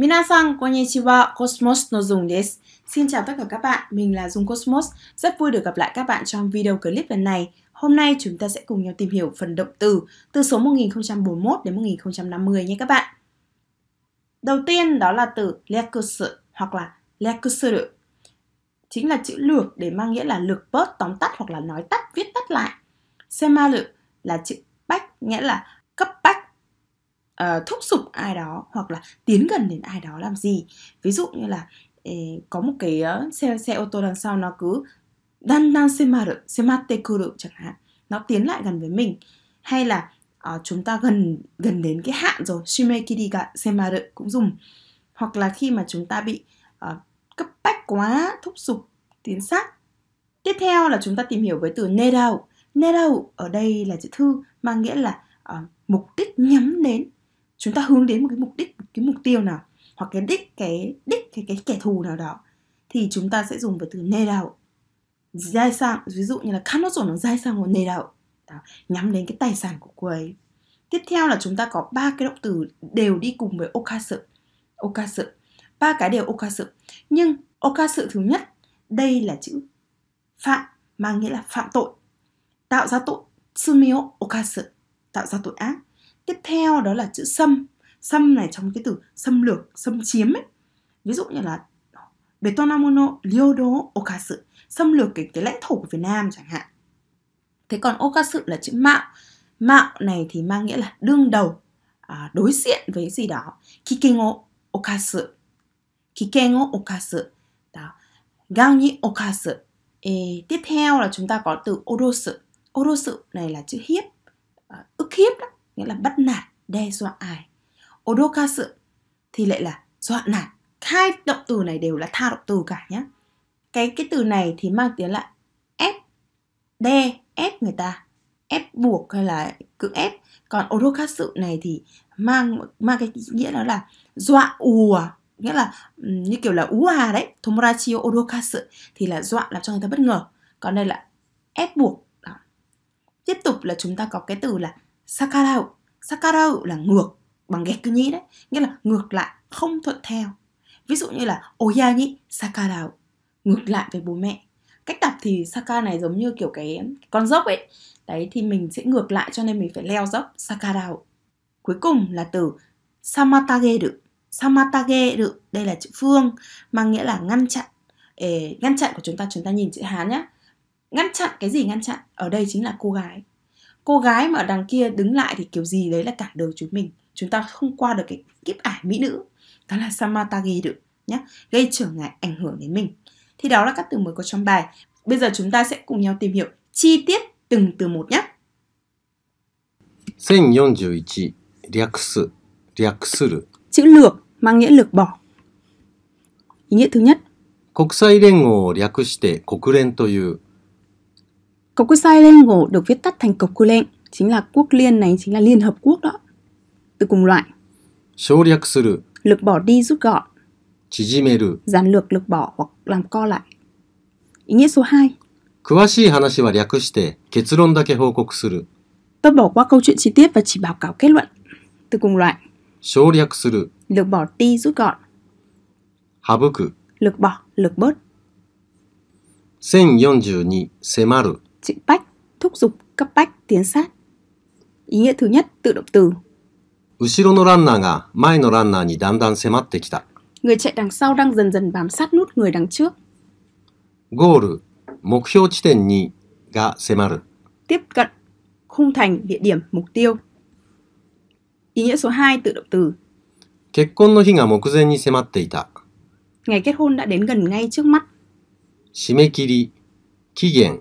Minasan konnichiwa, Cosmos no Dung desu. Xin chào tất cả các bạn, mình là Dung Cosmos. Rất vui được gặp lại các bạn trong video clip lần này. Hôm nay chúng ta sẽ cùng nhau tìm hiểu phần động từ từ số 1041 đến 1050 nhé các bạn. Đầu tiên đó là từ lekusu hoặc là lekusuru. Chính là chữ lược để mang nghĩa là lược bớt, tóm tắt hoặc là nói tắt, viết tắt lại. Semaru là chữ bách, nghĩa là cấp bách uh, thúc giục ai đó hoặc là tiến gần đến ai đó làm gì. Ví dụ như là eh, có một cái uh, xe xe ô tô đằng sau nó cứ dan dan semaru semate kuru chẳng hạn nó tiến lại gần với mình. Hay là uh, chúng ta gần gần đến cái hạn rồi shimekiri ga semaru cũng dùng. Hoặc là khi mà chúng ta bị uh, cấp bách quá thúc giục tiến sát. Tiếp theo là chúng ta tìm hiểu với từ nerau. Nerau ở đây là chữ thư mang nghĩa là uh, mục đích nhắm đến chúng ta hướng đến một cái mục đích một cái mục tiêu nào, hoặc cái đích cái đích, cái cái kẻ thù nào đó, thì chúng ta sẽ dùng với từ nê đạo. Dai sang, ví dụ như là kanozo nó dai sang một nê đạo. Nhắm đến cái tài sản của cô ấy. Tiếp theo là chúng ta có ba cái động từ đều đi cùng với okasu okasu ba cái đều okasu nhưng okasu thứ nhất, đây là chữ phạm, mang nghĩa là phạm tội. Tạo ra tội sumio okasu tạo ra tội ác tiếp theo đó là chữ xâm. Xâm này trong cái từ xâm lược xâm chiếm ấy. Ví dụ như là Betonamono Ryodo Okasu. Xâm lược cái, cái lãnh thổ của Việt Nam chẳng hạn. Thế còn Okasu là chữ mạo. Mạo này thì mang nghĩa là đương đầu à, đối diện với gì đó. Kikengo Okasu. Kikengo Okasu. Đó. Gao ni Okasu. Ê, tiếp theo là chúng ta có từ Orosu. Orosu này là chữ hiếp à, ức hiếp đó nghĩa là bắt nạt, đe dọa ai. odoka sự thì lại là dọa nạt. Hai động từ này đều là tha động từ cả nhé. Cái cái từ này thì mang tiếng là ép, đe, ép người ta, ép buộc hay là cưỡng ép. Còn odokasu này thì mang mang cái nghĩa đó là dọa ùa, nghĩa là như kiểu là ú à đấy. Tomodachi odokasu thì là dọa làm cho người ta bất ngờ. Còn đây là ép buộc. Đó. Tiếp tục là chúng ta có cái từ là sakarau sakarau là ngược bằng ghét cứ nhĩ đấy. Nghĩa là ngược lại không thuận theo. Ví dụ như là oya ni sakarau ngược lại với bố mẹ. Cách đọc thì saka này giống như kiểu cái con dốc ấy. Đấy thì mình sẽ ngược lại cho nên mình phải leo dốc sakarau cuối cùng là từ samatageru samatageru đây là chữ phương mang nghĩa là ngăn chặn. Ê, ngăn chặn của chúng ta chúng ta nhìn chữ hán nhá. Ngăn chặn cái gì ngăn chặn? Ở đây chính là cô gái cô gái mà ở đằng kia đứng lại thì kiểu gì đấy là cản đường chúng mình chúng ta không qua được cái kiếp ải mỹ nữ đó là samatagi được nhé gây trở ngại ảnh hưởng đến mình thì đó là các từ mới có trong bài bây giờ chúng ta sẽ cùng nhau tìm hiểu chi tiết từng từ một nhé 1041略す略する chữ lược mang nghĩa lược bỏ ý nghĩa thứ nhất 国際連合を略して国連という Cục sai lên gỗ được viết tắt thành cục lệnh, chính là quốc liên này chính là Liên Hợp Quốc đó. Từ cùng loại. 省略する Lược bỏ đi rút gọn, 縮める giản lược lược bỏ hoặc làm co lại. Ý nghĩa số 2. 詳しい話は略して結論だけ報告する Tôi bỏ qua câu chuyện chi tiết và chỉ báo cáo kết luận. Từ cùng loại. 省略する Lược bỏ đi rút gọn, 省く lược bỏ, lược bớt. 1042迫る Chữ bách, thúc giục, cấp bách, tiến sát. Ý nghĩa thứ nhất, tự động từ. 後ろのランナーが前のランナーにだんだん迫ってきた Người chạy đằng sau đang dần dần bám sát nút người đằng trước. ゴール目標地点にが迫る Tiếp cận, khung thành, địa điểm, mục tiêu. Ý nghĩa số 2, tự động từ. 結婚の日が目前に迫っていた Ngày kết hôn đã đến gần ngay trước mắt. 締め切り期限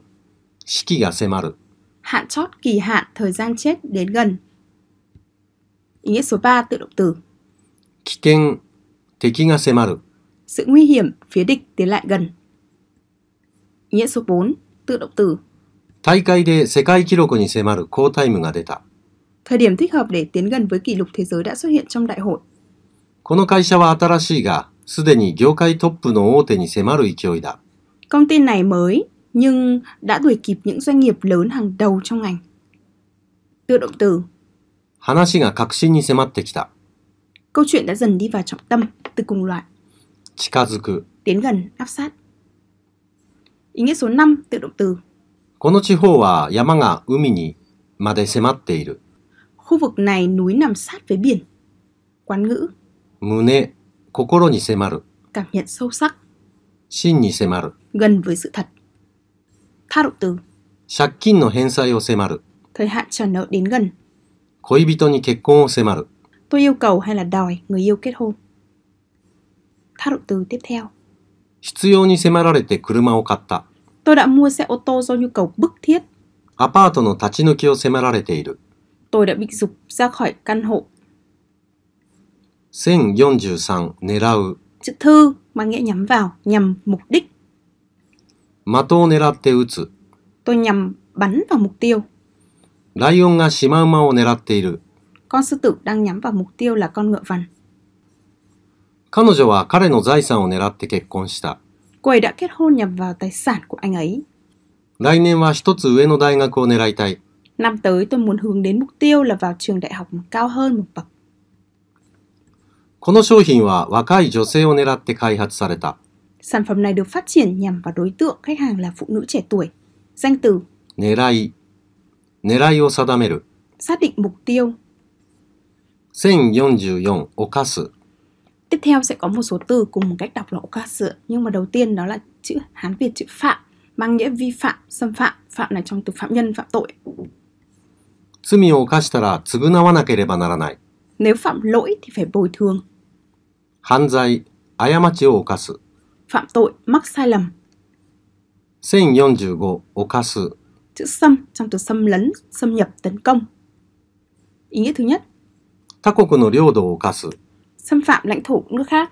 式が迫る Hạn chót, kỳ hạn, thời gian chết đến gần. Ý nghĩa số 3, tự động từ. 危険敵が迫る Sự nguy hiểm, phía địch tiến lại gần. Ý nghĩa số 4, tự động từ. 大会で世界記録に迫る好タイムが出た Thời điểm thích hợp để tiến gần với kỷ lục thế giới đã xuất hiện trong đại hội. この会社は新しいがすでに業界トップの大手に迫る勢いだ Công ty này mới nhưng đã đuổi kịp những doanh nghiệp lớn hàng đầu trong ngành. Tự động từ. 話が確信に迫ってきた Câu Câu chuyện đã dần đi vào trọng tâm từ cùng loại 近づく。 tiến gần, áp sát. Ý nghĩa số 5 tự động từ この地方は山が海にまで迫っている。 khu vực này núi nằm sát với biển. Quán ngữ, 胸、心に迫る。 cảm nhận sâu sắc, 真に迫る。 gần với sự thật. Tha động từ 借金の返済を迫る。 thời hạn trả nợ đến gần. 恋人に結婚を迫る。 Tôi yêu cầu hay là đòi người yêu kết hôn. Tha động từ tiếp theo 必要に迫られて車を買った。 Tôi đã mua xe ô tô do nhu cầu bức thiết. アパートの立ち退きを迫られている。 Tôi đã bị dục ra khỏi căn hộ. 1043狙う。 Chữ thư mang nghĩa nhắm vào, nhằm mục đích. 的を狙って撃つ。 Tôi nhằm bắn vào mục tiêu. ライオンがシマウマを狙っている。 Con sư tử đang nhắm vào mục tiêu là con ngựa vằn. 彼女は彼の財産を狙って結婚した。 Cô ấy đã kết hôn nhằm vào tài sản của anh ấy. 来年は一つ上の大学を狙いたい。 Năm tới tôi muốn hướng đến mục tiêu là vào trường đại học cao hơn một bậc. この商品は若い女性を狙って開発された。 Sản phẩm này được phát triển nhằm vào đối tượng khách hàng là phụ nữ trẻ tuổi. Danh từ 狙い。狙いを定める。 xác định mục tiêu. 1044犯す。 Tiếp theo sẽ có một số từ cùng một cách đọc là okasu, nhưng mà đầu tiên đó là chữ Hán Việt chữ phạm, mang nghĩa vi phạm, xâm phạm, phạm này trong từ phạm nhân phạm tội. 罪を犯したら償わなければならない。 Nếu phạm lỗi thì phải bồi thường, 犯罪、過ちを犯す。 phạm tội, mắc sai lầm. 1045犯す。 Chữ xâm trong từ xâm lấn, xâm nhập, tấn công. Ý nghĩa thứ nhất, 他国の領土を犯す。 xâm phạm lãnh thổ nước khác,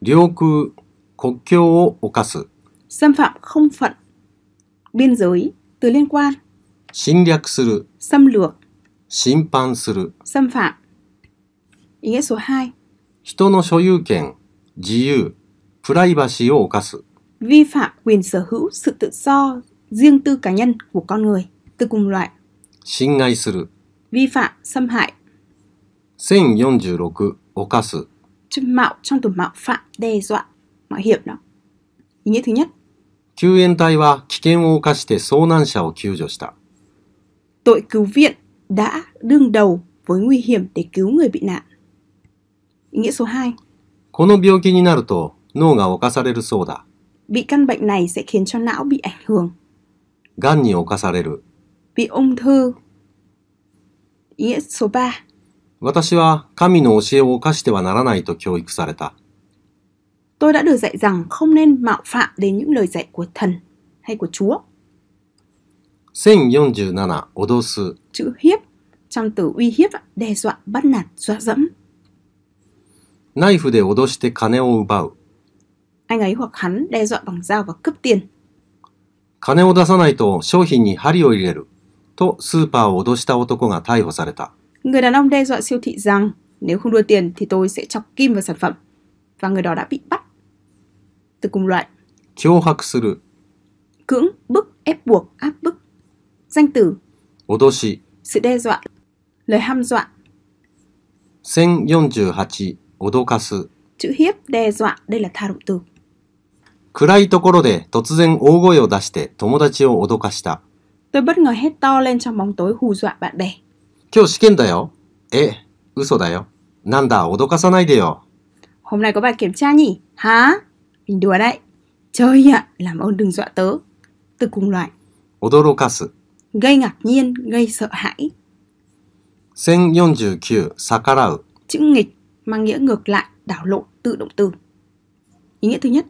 領空、国境を犯す。 xâm phạm không phận, biên giới, từ liên quan, 侵略する。 xâm lược, 侵犯する。 xâm phạm. Ý nghĩa số 2, 人の所有権、自由、 プライバシーを犯す。 vi phạm quyền sở hữu, sự tự do, riêng tư cá nhân của con người, từ cùng loại, 侵害する。 vi phạm, xâm hại, 1046犯す。 chữ mạo trong từ mạo phạm, đe dọa, mạo hiểm đó. Ý nghĩa thứ nhất, 救援隊は危険を冒して遭難者を救助した。 tội cứu viện đã đương đầu với nguy hiểm để cứu người bị nạn. Ý nghĩa số 2, この病気になると 脳が侵されるそうだ。 bị căn bệnh này sẽ khiến cho não bị ảnh hưởng, 癌に侵される。 bị ung thư. Ý nghĩa số 3, 私は神の教えを犯してはならないと教育された。 tôi đã được dạy rằng không nên mạo phạm đến những lời dạy của thần hay của Chúa. 1047脅す。 Chữ hiếp trong từ uy hiếp, ạ, đe dọa, bắt nạt, dọa dẫm. ナイフで脅して金を奪う。 Anh ấy hoặc hắn đe dọa bằng dao và cướp tiền. 金を出さないと商品に針を入れる。とスーパーを脅した男が逮捕された。 Người đàn ông đe dọa siêu thị rằng nếu không đưa tiền thì tôi sẽ chọc kim vào sản phẩm. Và người đó đã bị bắt. Từ cùng loại, 脅迫する。 cưỡng, bức, ép buộc, áp bức. Danh từ, 脅し。 sự đe dọa, lời hăm dọa, 1048脅かす。 chữ hiếp, đe dọa, đây là tha động từ. 暗いところで突然大声を出して友達を脅かした。 Tôi bất ngờ hét to lên trong bóng tối hù dọa bạn bè. 今日試験だよ。え、嘘だよ。なんだ、脅かさないでよ。 Hôm nay có bài kiểm tra nhỉ? Hả? Mình đùa đấy. Trời ạ, làm ơn đừng dọa tớ. Từ cùng loại, 驚かす。 gây ngạc nhiên, gây sợ hãi. 1049逆らう。 Chữ nghịch mang nghĩa ngược lại, đảo lộn, tự động từ. Ý nghĩa thứ nhất,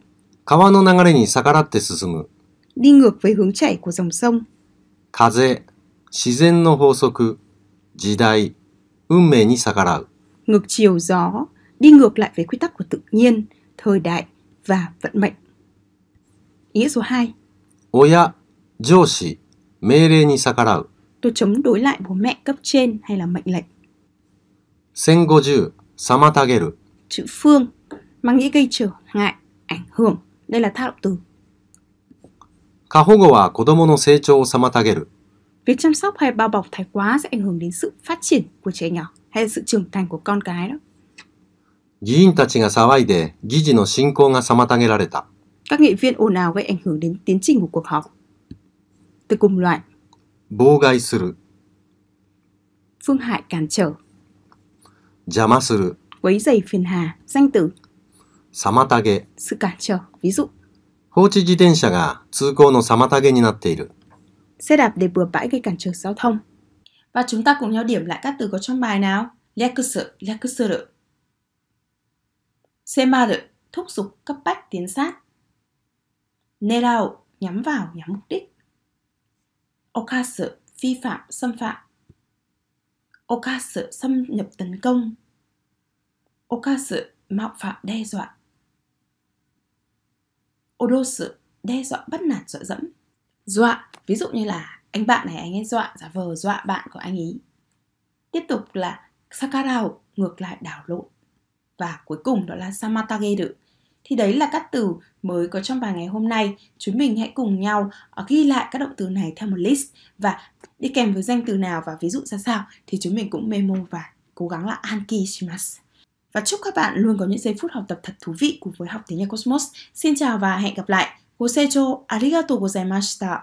川の流れに逆らって進む。 đi ngược với hướng chảy của dòng sông, 風、自然の法則、時代、運命に逆らう。 ngược chiều gió, đi ngược lại với quy tắc của tự nhiên, thời đại và vận mệnh. Ý nghĩa số 2, 親、上司、命令に逆らう。 tôi chống đối lại bố mẹ cấp trên hay là mệnh lệnh. 1050妨げる。 Chữ phương mang nghĩa gây trở ngại, ảnh hưởng. Đây là tha động từ. 過保護は子供の成長を妨げる。 Việc chăm sóc hay bao bọc thái quá sẽ ảnh hưởng đến sự phát triển của trẻ nhỏ hay là sự trưởng thành của con cái đó. 議員たちが騒いで議事の進行が妨げられた。 Các nghị viên ồn ào gây ảnh hưởng đến tiến trình của cuộc họp. Từ cùng loại, 妨害する、 phương hại cản trở, 邪魔する、 quấy dày phiền hà, danh từ, 妨げ。 sự cản trở. Ví dụ, 放置自転車が通行の妨げになっている。 xe đạp để bừa bãi gây cản trở giao thông. Và chúng ta cùng nhau điểm lại các từ có trong bài nào. Lyakusu, lyakusuru. Semaru, thúc giục, cấp bách, tiến sát. Nerao, nhắm vào, nhắm mục đích. Okasu, vi phạm, xâm phạm. Okasu, xâm nhập tấn công. Okasu, mạo phạm, đe dọa. Odosu, đe dọa, bắt nạt, dọa dẫm. Dọa, ví dụ như là anh bạn này anh ấy dọa, giả vờ dọa bạn của anh ấy. Tiếp tục là sakarao, ngược lại đảo lộn. Và cuối cùng đó là samatageru. Thì đấy là các từ mới có trong bài ngày hôm nay. Chúng mình hãy cùng nhau ờ, ghi lại các động từ này theo một list và đi kèm với danh từ nào và ví dụ ra sao thì chúng mình cũng memo và cố gắng là anki shimasu. Và chúc các bạn luôn có những giây phút học tập thật thú vị cùng với học tiếng Nhật Cosmos. Xin chào và hẹn gặp lại. Gosecho arigatou gozaimashita.